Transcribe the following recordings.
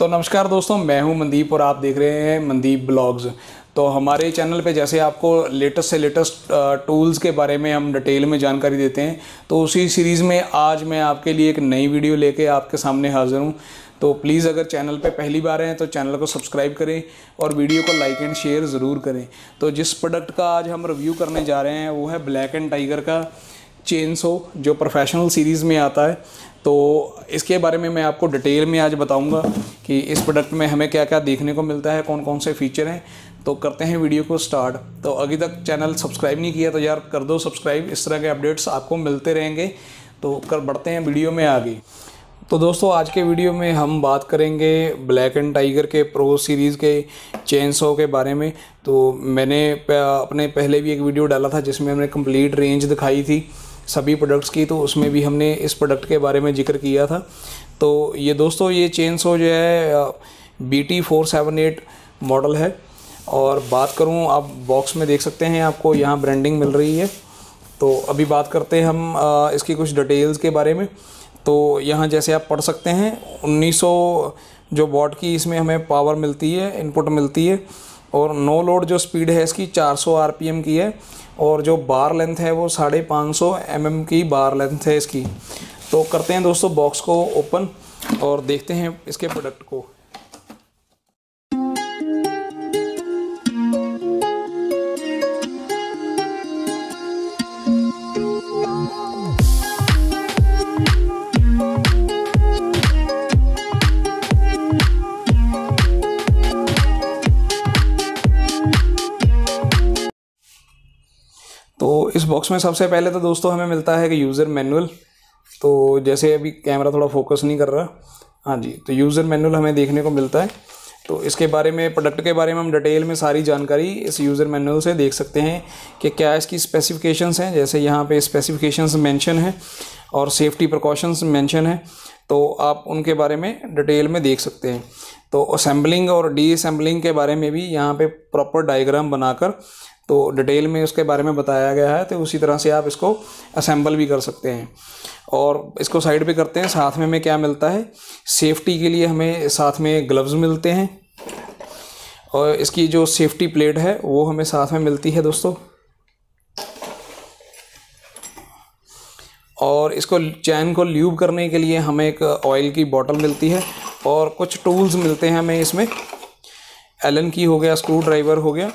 तो नमस्कार दोस्तों, मैं हूँ मनदीप और आप देख रहे हैं मनदीप ब्लॉग्स। तो हमारे चैनल पे जैसे आपको लेटेस्ट से लेटेस्ट टूल्स के बारे में हम डिटेल में जानकारी देते हैं तो उसी सीरीज़ में आज मैं आपके लिए एक नई वीडियो लेके आपके सामने हाज़िर हूँ। तो प्लीज़ अगर चैनल पे पहली बार हैं तो चैनल को सब्सक्राइब करें और वीडियो को लाइक एंड शेयर ज़रूर करें। तो जिस प्रोडक्ट का आज हम रिव्यू करने जा रहे हैं, वो है ब्लैक एंड टाइगर का। चेन सो जो प्रोफेशनल सीरीज़ में आता है। तो इसके बारे में मैं आपको डिटेल में आज बताऊँगा कि इस प्रोडक्ट में हमें क्या क्या देखने को मिलता है कौन कौन से फीचर हैं। तो करते हैं वीडियो को स्टार्ट तो अभी तक चैनल सब्सक्राइब नहीं किया तो यार कर दो सब्सक्राइब इस तरह के अपडेट्स आपको मिलते रहेंगे। तो कर, बढ़ते हैं वीडियो में आगे। तो दोस्तों, आज के वीडियो में हम बात करेंगे ब्लैक एंड टाइगर के प्रो सीरीज़ के चेन सो के बारे में। तो मैंने अपने पहले भी एक वीडियो डाला था, जिसमें हमने कंप्लीट रेंज दिखाई थी। सभी प्रोडक्ट्स की तो उसमें भी हमने इस प्रोडक्ट के बारे में ज़िक्र किया था। तो ये दोस्तों, ये चेन सो जो है B T four seven eight model है। और बात करूँ, आप बॉक्स में देख सकते हैं, आपको यहाँ ब्रांडिंग मिल रही है। तो अभी बात करते हैं हम इसकी कुछ डिटेल्स के बारे में। तो यहाँ जैसे आप पढ़ सकते हैं 1900 जो वॉट की इसमें हमें पावर मिलती है इनपुट मिलती है। और नो लोड जो स्पीड है इसकी 400 आरपीएम की है और जो बार लेंथ है वो साढ़े पाँच सौ एम की बार लेंथ है इसकी। तो करते हैं दोस्तों बॉक्स को ओपन और देखते हैं इसके प्रोडक्ट को। तो इस बॉक्स में सबसे पहले तो दोस्तों हमें मिलता है कि यूज़र मैनुअल तो जैसे अभी कैमरा थोड़ा फोकस नहीं कर रहा। हाँ जी तो यूज़र मैनुअल हमें देखने को मिलता है। तो इसके बारे में प्रोडक्ट के बारे में हम डिटेल में सारी जानकारी इस यूज़र मैनुअल से देख सकते हैं कि क्या इसकी स्पेसिफिकेशंस हैं। जैसे यहाँ पे स्पेसिफिकेशंस मेंशन है और सेफ्टी प्रिकॉशंस मेंशन है। तो आप उनके बारे में डिटेल में देख सकते हैं। तो असेंबलिंग और डी असेंबलिंग के बारे में भी यहाँ पे प्रॉपर डायग्राम बनाकर तो डिटेल में उसके बारे में बताया गया है तो उसी तरह से आप इसको असेंबल भी कर सकते हैं। और इसको साइड पे करते हैं, साथ में हमें क्या मिलता है? सेफ्टी के लिए हमें साथ में ग्लव्स मिलते हैं। और इसकी जो सेफ्टी प्लेट है, वो हमें साथ में मिलती है दोस्तों। और इसको चैन को ल्यूब करने के लिए हमें एक ऑयल की बॉटल मिलती है, और कुछ टूल्स मिलते हैं हमें इसमें। एलन की हो गया स्क्रू ड्राइवर हो गया।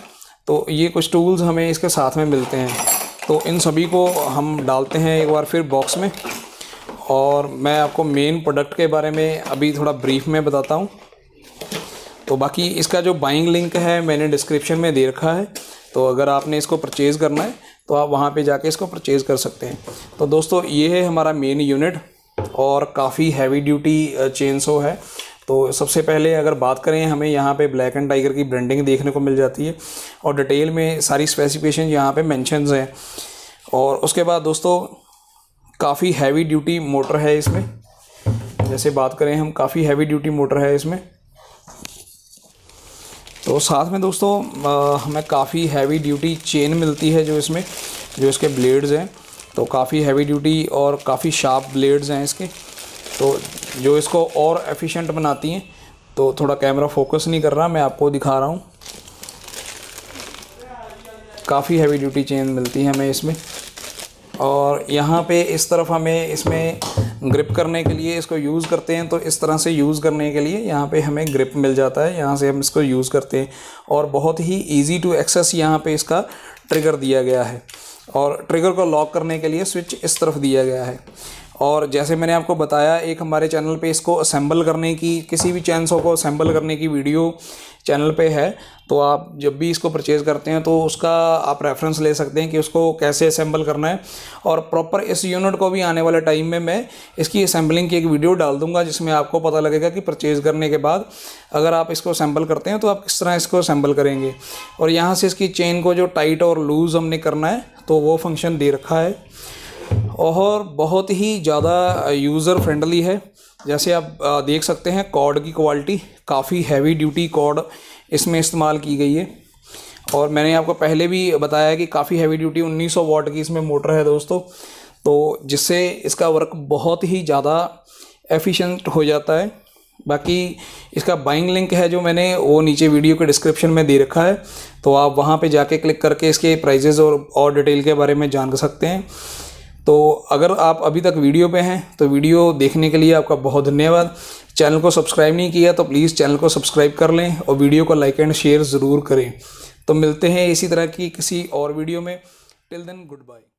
तो ये कुछ टूल्स हमें इसके साथ में मिलते हैं। तो इन सभी को हम डालते हैं एक बार फिर बॉक्स में। और मैं आपको मेन प्रोडक्ट के बारे में अभी थोड़ा ब्रीफ में बताता हूँ। तो बाकी इसका जो बाइंग लिंक है मैंने डिस्क्रिप्शन में दे रखा है। तो अगर आपने इसको परचेज़ करना है तो आप वहाँ पे जाके इसको परचेज़ कर सकते हैं। तो दोस्तों, ये है हमारा मेन यूनिट और काफ़ी हैवी ड्यूटी चेनसो है। तो सबसे पहले अगर बात करें, हमें यहाँ पे ब्लैक एंड टाइगर की ब्रांडिंग देखने को मिल जाती है और डिटेल में सारी स्पेसिफिकेशन यहाँ पे मेंशंस हैं। और उसके बाद दोस्तों, काफ़ी हैवी ड्यूटी मोटर है इसमें। जैसे बात करें, हम काफ़ी हैवी ड्यूटी मोटर है इसमें। तो साथ में दोस्तों हमें काफ़ी हैवी ड्यूटी चेन मिलती है जो इसमें, जो इसके ब्लेड्स हैं। तो काफ़ी हैवी ड्यूटी और काफ़ी शार्प ब्लेड्स हैं इसके। तो जो इसको और एफिशिएंट बनाती हैं तो थोड़ा कैमरा फोकस नहीं कर रहा, मैं आपको दिखा रहा हूँ। काफ़ी हैवी ड्यूटी चेन मिलती है हमें इसमें। और यहाँ पे इस तरफ़ हमें इसमें ग्रिप करने के लिए इसको यूज़ करते हैं तो इस तरह से यूज़ करने के लिए यहाँ पे हमें ग्रिप मिल जाता है। यहाँ से हम इसको यूज़ करते हैं और बहुत ही इजी टू एक्सेस यहाँ पे इसका ट्रिगर दिया गया है। और ट्रिगर को लॉक करने के लिए स्विच इस तरफ़ दिया गया है। और जैसे मैंने आपको बताया, एक हमारे चैनल पे इसको असेंबल करने की, किसी भी चैनसों को असेंबल करने की वीडियो चैनल पे है तो आप जब भी इसको परचेज़ करते हैं तो उसका आप रेफरेंस ले सकते हैं कि उसको कैसे असेंबल करना है। और प्रॉपर इस यूनिट को भी आने वाले टाइम में मैं इसकी असेंबलिंग की एक वीडियो डाल दूँगा, जिसमें आपको पता लगेगा कि परचेज़ करने के बाद अगर आप इसको असेंबल करते हैं तो आप किस तरह इसको असेंबल करेंगे। और यहाँ से इसकी चेन को जो टाइट और लूज़ हमने करना है तो वो फ़ंक्शन दे रखा है। और बहुत ही ज़्यादा यूज़र फ्रेंडली है। जैसे आप देख सकते हैं कॉर्ड की क्वालिटी काफ़ी हैवी ड्यूटी कॉर्ड इसमें इस्तेमाल की गई है। और मैंने आपको पहले भी बताया कि काफ़ी हैवी ड्यूटी 1900 वाट की इसमें मोटर है दोस्तों। तो जिससे इसका वर्क बहुत ही ज़्यादा एफिशिएंट हो जाता है। बाकी इसका बाइंग लिंक है जो मैंने, वो नीचे वीडियो के डिस्क्रिप्शन में दे रखा है। तो आप वहाँ पे जाके क्लिक करके इसके प्राइजेज़ और और डिटेल के बारे में जान सकते हैं। तो अगर आप अभी तक वीडियो पे हैं तो वीडियो देखने के लिए आपका बहुत धन्यवाद। चैनल को सब्सक्राइब नहीं किया तो प्लीज़ चैनल को सब्सक्राइब कर लें और वीडियो को लाइक एंड शेयर ज़रूर करें। तो मिलते हैं इसी तरह की किसी और वीडियो में। Till then, good bye.